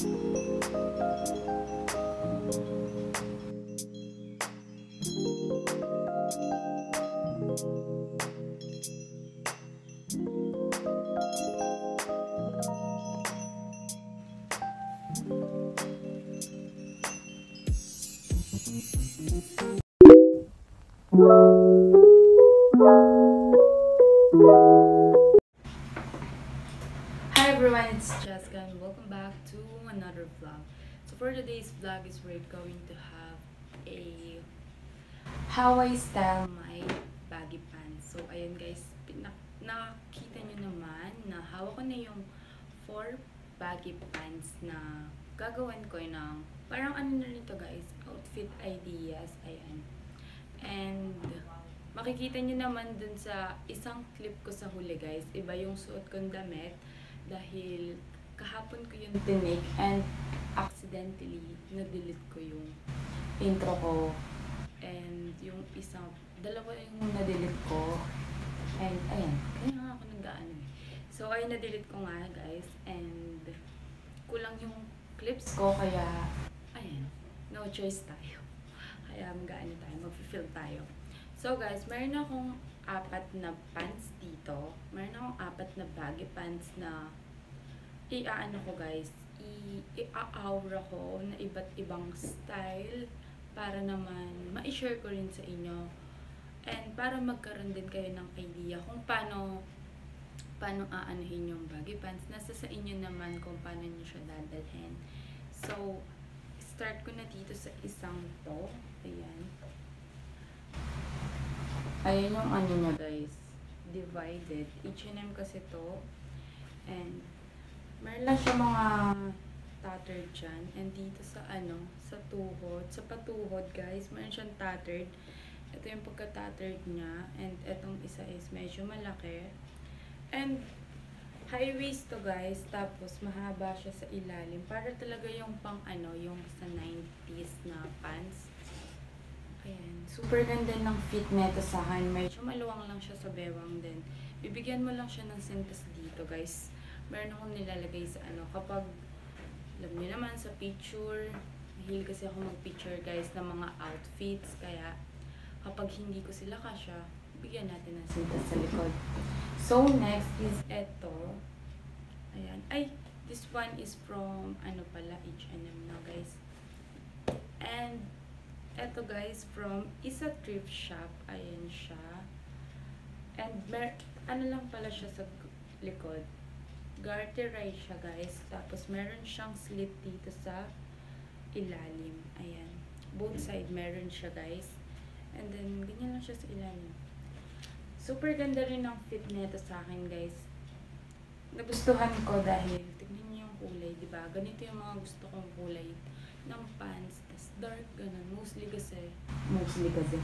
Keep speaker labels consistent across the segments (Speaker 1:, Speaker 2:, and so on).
Speaker 1: Hi everyone, it's Jessica vlog. So for today's vlog is we're going to have a how I style my baggy pants. So ayun guys, nakita nyo naman na hawak ko na yung four baggy pants na gagawin ko ng parang ano na rin to guys, outfit ideas. Ayan. And makikita nyo naman dun sa isang clip ko sa huli guys, iba yung suot kong damit dahil kahapon ko yung tinake and accidentally na-delete ko yung intro ko and yung isang, dalawa yung na-delete ko and ayan, kaya nga ako nag-ano eh. So ay na-delete ko nga guys and kulang yung clips ko kaya ayan, no choice tayo. Kaya mag-ano tayo, mag-fill tayo. So guys, meron akong apat na pants dito. Meron akong apat na baggy pants na i-ano ko guys, i-aura ko na iba't ibang style para naman ma-share ko rin sa inyo. And para magkaroon din kayo ng idea kung paano paano aanuhin yung baggy pants. Nasa sa inyo naman kung paano nyo siya dadalhin. So, start ko na dito sa isang to. Ayan. Ayan yung ano niya guys. Divided. H&M kasi to. And, meron lang siya mga tattered dyan. And dito sa ano, sa tuhod, sa patuhod guys, meron siyang tattered. Ito yung pagka-tattered niya. And etong isa is medyo malaki. And, high waist to guys. Tapos, mahaba siya sa ilalim. Para talaga yung pang ano, yung sa 90s na pants. Ayan. Super ganda ng fit nito sa akin. Medyo maluwang lang siya sa bewang din. Bibigyan mo lang siya ng sintas dito, guys. Meron akong nilalagay sa ano. Kapag, alam niyo naman, sa picture, mahilig kasi ako mag-picture, guys, ng mga outfits. Kaya, kapag hindi ko sila kasya, bigyan natin ng sintas sa likod. So, next is eto. Ayan. Ay, this one is from, ano pala, H&M na, guys. And, eto guys, from Isa Thrift Shop. Ayan siya. And mer ano lang pala siya sa likod. Garterized siya guys. Tapos meron siyang slit dito sa ilalim. Ayan. Both side meron siya guys. And then, ganyan lang siya sa ilalim. Super ganda rin ang fit nito sa akin guys. Nagustuhan ko dahil, tignan niyo yung kulay, di ba? Ganito yung mga gusto kong kulay ng pants. Tas dark, ganun. Mostly kasi, mostly kasi,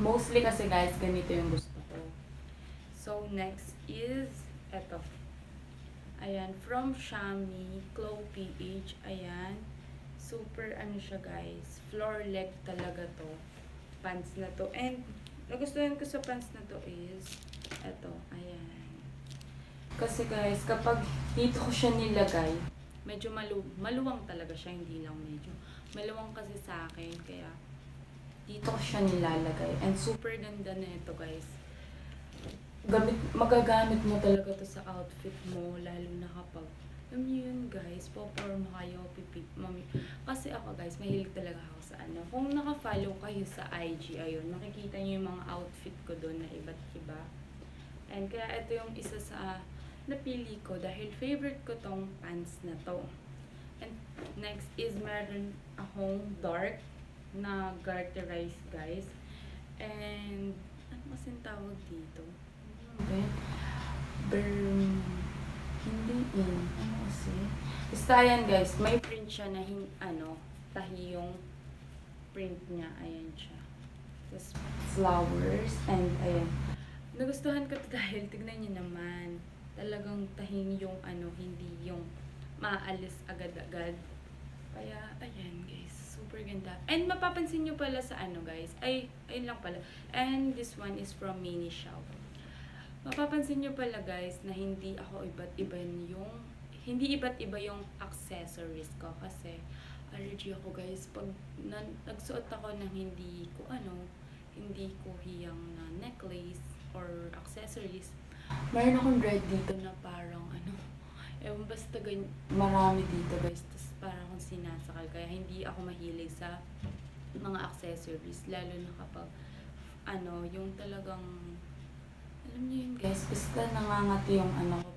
Speaker 1: mostly kasi guys, ganito yung gusto ko. So, next is, eto. Ayan, from Shami, Chloe PH. Ayan. Super, ano siya guys, floor leg talaga to. Pants na to. And, nagustuhan ko sa pants na to is, eto, ayan. Kasi guys, kapag dito ko siya nilagay, medyo malu maluwang talaga siya, hindi lang medyo. Maluwang kasi sa akin, kaya dito ko siya nilalagay. And super ganda na ito guys. Gamit, magagamit mo talaga to sa outfit mo, lalo na kapag, alam niyo yun guys, poporma kayo, pipip, mami. Kasi ako guys, mahilig talaga ako sa ano. Kung naka-follow kayo sa IG, ayun, makikita niyo yung mga outfit ko doon na iba't iba. And kaya ito yung isa sa napili ko dahil favorite ko tong pants na to. And next is meron akong dark na garterized guys. And ano kasi tawag dito? Ba yun? Berm... Hindi in. Ano kasi? Basta yan guys, may print siya na hin, ano, tahi yung print niya. Ayan siya. Tapos flowers and ayan. Nagustuhan ko to dahil tignan niyo naman talagang tahin yung ano, hindi yung maalis agad-agad. Kaya, ayan guys, super ganda. And mapapansin nyo pala sa ano guys, ay, ayun lang pala. And this one is from Mini Shop. Mapapansin nyo pala guys na hindi ako iba't iba yung hindi iba't iba yung accessories ko kasi allergy ako guys. Pag na, nagsuot ako ng hindi ko ano, hindi ko hiyang na necklace or accessories, meron akong dread dito na parang ano, ewan basta ganyan, marami dito guys. Tapos parang akong sinasakal. Kaya hindi ako mahilig sa mga accessories. Lalo na kapag ano, yung talagang alam niyo yun guys, basta nangangati yung ano ko.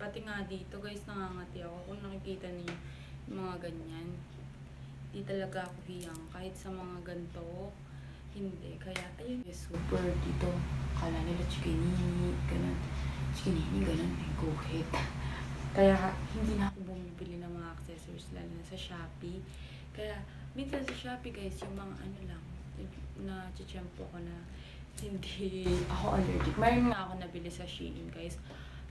Speaker 1: Pati nga dito guys, nangangati ako. Kung nakikita niyo yung mga ganyan, di talaga ako hiyang. Kahit sa mga ganito, hindi. Kaya, ayun. Super dito. Kala nila chikinini, ganun. Chikinini, ganun. May guhit. Kaya, hindi na ako bumibili ng mga accessories, lalo na sa Shopee. Kaya, minsan sa Shopee guys, yung mga ano lang, na chichempo ko na hindi ako allergic. Mayroon nga ako nabili sa Shein guys.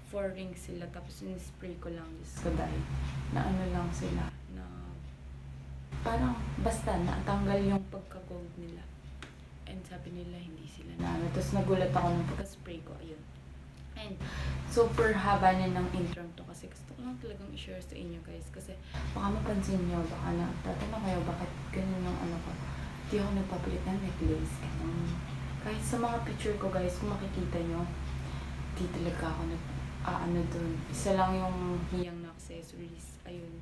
Speaker 1: Four rings sila, tapos in-spray ko lang just ko dahil na ano lang sila, na parang basta natanggal yung pagka-gold nila. And sabi nila hindi sila na ano. Tapos nagulat ako nung pagka-spray ko, ayun. And super haba na ng intro to kasi gusto ko lang talagang i-share sa inyo guys. Kasi baka mapansin nyo, baka na, tatanong kayo bakit ganun yung ano ko. Hindi ako nagpapalit ng necklace. Ganun. Kahit sa mga picture ko guys, kung makikita nyo, di talaga ako nag, ah, ano dun. Isa lang yung hiyang na accessories. Ayun.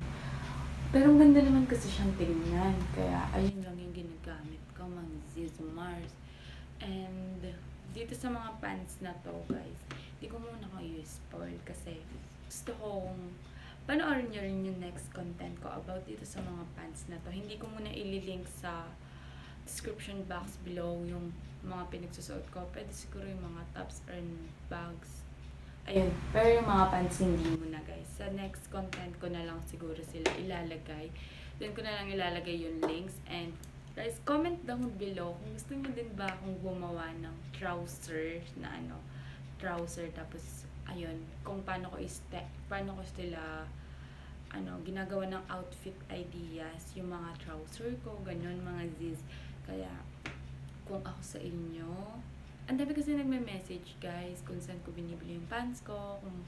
Speaker 1: Pero ganda naman kasi siyang tingnan. Kaya ayun lang yung ginagamit ko, mga Ziz Mars. And dito sa mga pants na to guys, hindi ko muna kayo spoil kasi gusto kong panoorin nyo rin yung next content ko about dito sa mga pants na to. Hindi ko muna ililink sa description box below yung mga pinagsusuot ko. Pwede siguro yung mga tops or bags. Ayun. Pero yung mga pants hindi muna guys. Sa next content ko na lang siguro sila ilalagay. Doon ko na lang ilalagay yung links. And guys, comment down below kung gusto niyo din ba akong gumawa ng trouser na ano, trouser tapos ayun, kung paano ko iste paano ko sila ano, ginagawa ng outfit ideas, yung mga trouser ko, ganyan, mga ziz. Kaya, kung ako sa inyo, ang dami kasi nagme-message guys kung saan ko binibili yung pants ko, kung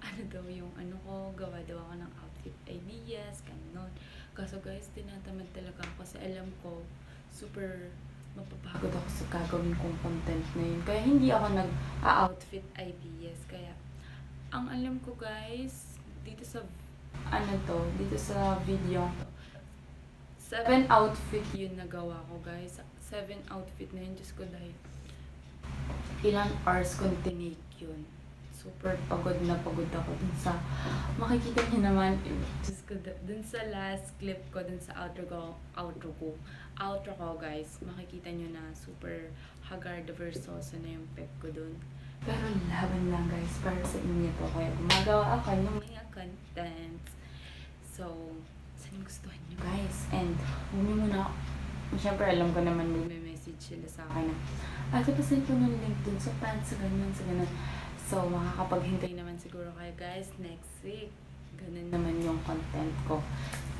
Speaker 1: ano daw yung ano ko, gawa daw ako ng outfit ideas, ganon. Kaso guys, tinatamad talaga ako kasi alam ko, super mapapagod ako sa gagawin kong content na yun. Kaya hindi ako nag-outfit ideas. Kaya, ang alam ko guys, dito sa, ano to, dito sa video seven outfit yun nagawa ko guys. Seven outfit na yun, Diyos ko dahil ilang hours kong tinake yun. Super pagod na pagod ako dun sa, makikita niyo naman, Diyos ko, dun sa last clip ko, dun sa outro ko, outro ko, outro ko guys, makikita niyo na super haggard versosa na yung pep ko dun. Pero laban lang guys, para sa inyo to. Kaya gumagawa ako ng mga content. So, saan gustuhan nyo guys? And, huwag muna, syempre alam ko naman may-message sila sa akin na, ate pasend ko ng link dun sa pants, sa ganyan, sa ganyan. So, makakapaghintay naman siguro kayo guys next week. Ganun naman yung content ko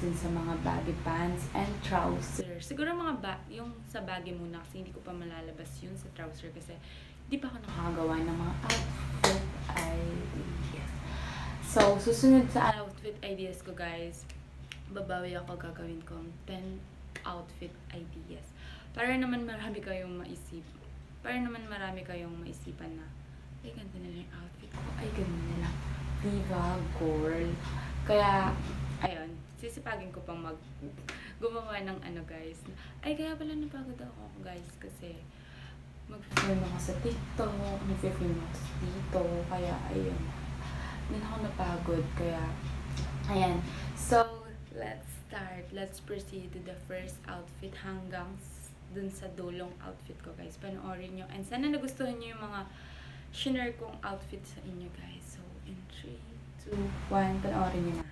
Speaker 1: dun sa mga baggy pants and trousers. Siguro mga ba yung sa baggy muna kasi hindi ko pa malalabas yun sa trouser kasi hindi pa ako nakagawa ng mga outfit ideas. So, susunod sa outfit ideas ko guys, babawi ako gagawin ko 10 outfit ideas. Para naman marami kayong maisip. Para naman marami kayong maisipan na ay, ganda na yung outfit ko. Ay, ganda na lang. Diva, girl. Kaya, ayun, sisipagin ko pang mag gumawa ng ano guys. Ay, kaya pala napagod ako guys kasi mag-film ako sa TikTok, mag-film ako sa dito. Kaya, ayun. Hindi ako napagod. Kaya, ayan. So, let's start. Let's proceed to the first outfit hanggang dun sa dulong outfit ko guys. Panoorin nyo. And sana nagustuhan nyo yung mga shinare kong outfit sa inyo guys. So, in 3, 2, 1, panoorin nyo na.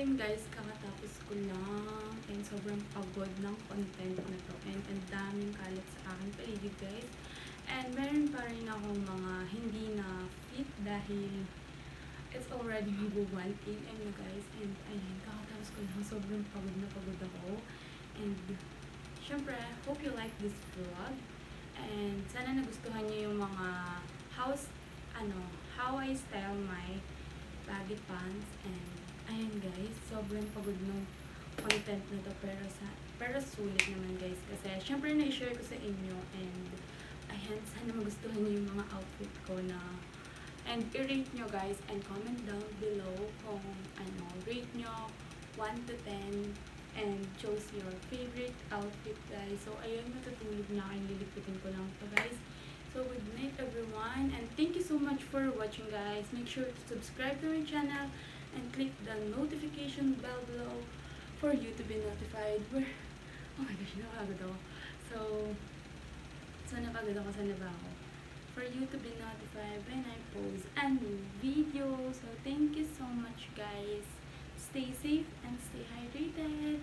Speaker 1: Ayun guys, kakatapos ko lang. And sobrang pagod ng content na to. And ang daming kalat sa akin paligid guys. And meron pa rin akong mga hindi na fit dahil it's already magbo 1 a.m. na guys. And ayun, kakatapos ko lang. Sobrang pagod na pagod ako. And syempre, hope you like this vlog. And sana nagustuhan niyo yung mga house ano, how I style my baggy pants and ayun guys, sobrang pagod ng content na to pero sa pero sulit naman guys kasi syempre na-share ko sa inyo and ayan, sana magustuhan niyo yung mga outfit ko na and i-rate nyo guys and comment down below kung ano, rate nyo 1 to 10 and choose your favorite outfit guys. So ayun, matutulog na kayo, lilipitin ko lang to guys. So good night everyone and thank you so much for watching guys. Make sure to subscribe to my channel and click the notification bell below for you to be notified where oh my gosh, nakagod ako. So, so napagod ako sa naba ako. For you to be notified when I post a new video. So thank you so much guys. Stay safe and stay hydrated.